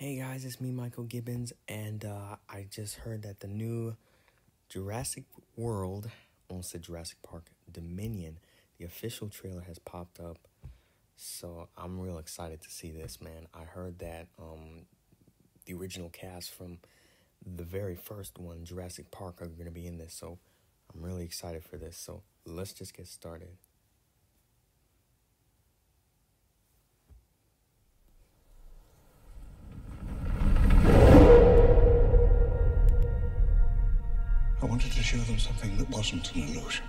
Hey guys, it's me, Michael Gibbons, and uh, I just heard that the new Jurassic World, almost said Jurassic Park Dominion, the official trailer has popped up. So I'm real excited to see this, man. I heard that um, the original cast from the very first one, Jurassic Park, are going to be in this. So I'm really excited for this. So let's just get started. Show them something that wasn't an illusion.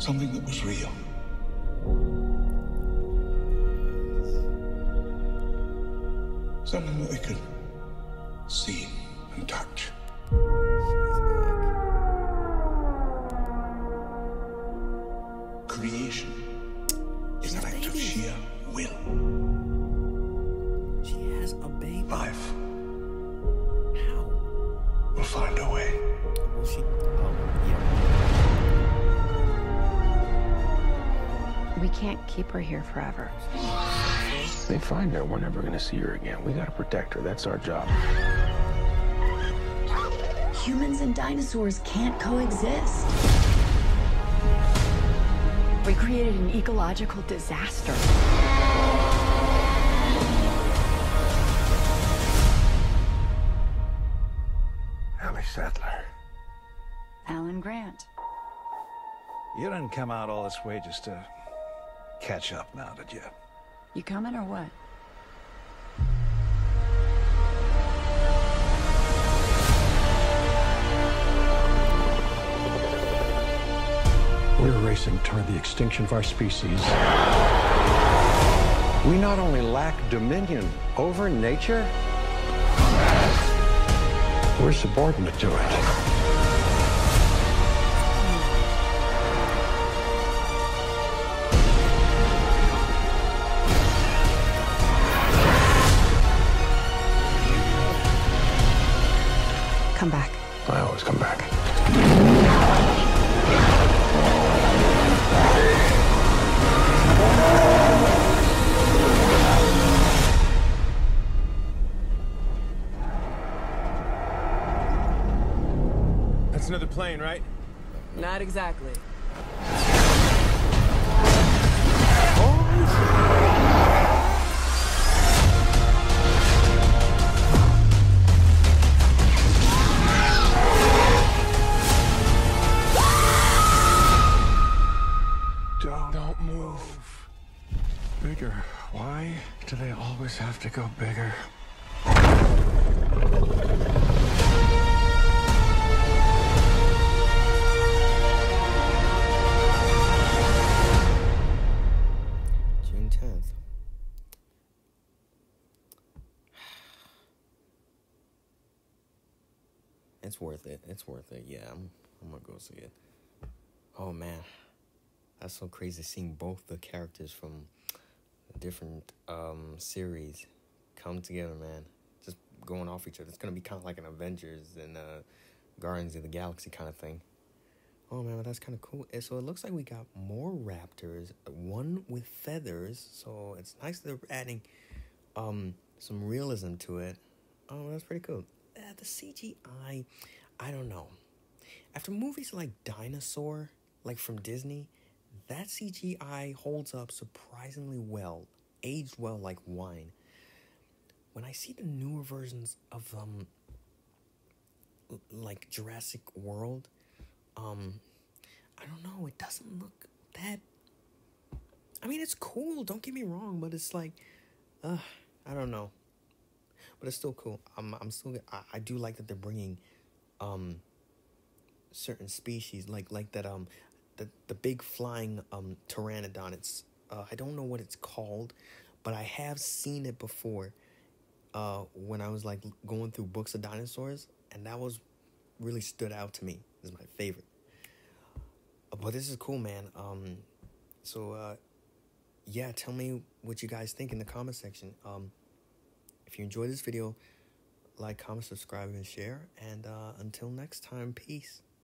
Something that was real. Something that they could see and touch. She a baby. Life How? We'll find a way. Well, she. Oh, yeah. We can't keep her here forever. They find her, we're never gonna see her again. We gotta protect her. That's our job. Humans and dinosaurs can't coexist. We created an ecological disaster. Ellie Sattler. Alan Grant. You didn't come out all this way just to catch up now, did you? You coming or what? We're racing toward the extinction of our species. We not only lack dominion over nature, we're subordinate to it. Come back. I always come back. Another plane, right? Not exactly. Don't, don't move. Bigger. Why do they always have to go bigger? It's worth it. It's worth it. Yeah, I'm, I'm gonna go see it. Oh man, that's so crazy seeing both the characters from different um, series come together, man. Just going off each other. It's gonna be kind of like an Avengers and uh, Guardians of the Galaxy kind of thing. Oh man, that's kind of cool. And so it looks like we got more raptors, one with feathers. So it's nice they're adding um some realism to it. Oh, that's pretty cool. The CGI, I don't know. After movies like Dinosaur, like from Disney, that CGI holds up surprisingly well, aged well like wine. When I see the newer versions of um like Jurassic World, um I don't know, it doesn't look that I mean it's cool, don't get me wrong, but it's like uh I don't know. But it's still cool. I'm I'm still I, I do like that they're bringing um certain species like like that um the the big flying um pteranodon it's uh I don't know what it's called, but I have seen it before uh when I was like going through books of dinosaurs and that was really stood out to me. Is my favorite. But this is cool, man. Um so uh yeah, tell me what you guys think in the comment section. Um if you enjoyed this video, like, comment, subscribe, and share. And uh, until next time, peace.